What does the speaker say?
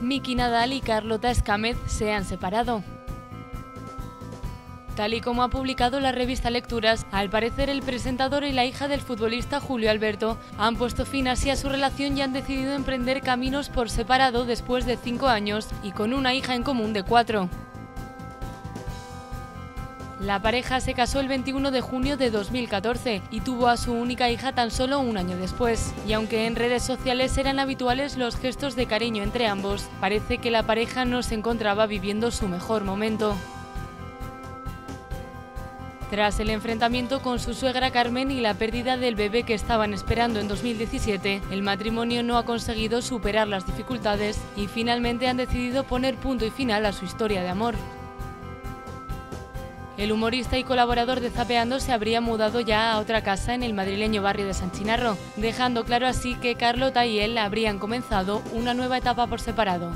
Miki Nadal y Carlota Escámez se han separado. Tal y como ha publicado la revista Lecturas, al parecer el presentador y la hija del futbolista Julio Alberto han puesto fin así a su relación y han decidido emprender caminos por separado después de cinco años y con una hija en común de cuatro. La pareja se casó el 21 de junio de 2014 y tuvo a su única hija tan solo un año después. Y aunque en redes sociales eran habituales los gestos de cariño entre ambos, parece que la pareja no se encontraba viviendo su mejor momento. Tras el enfrentamiento con su suegra Carmen y la pérdida del bebé que estaban esperando en 2017, el matrimonio no ha conseguido superar las dificultades y finalmente han decidido poner punto y final a su historia de amor. El humorista y colaborador de Zapeando se habría mudado ya a otra casa en el madrileño barrio de San Chinarro, dejando claro así que Carlota y él habrían comenzado una nueva etapa por separado.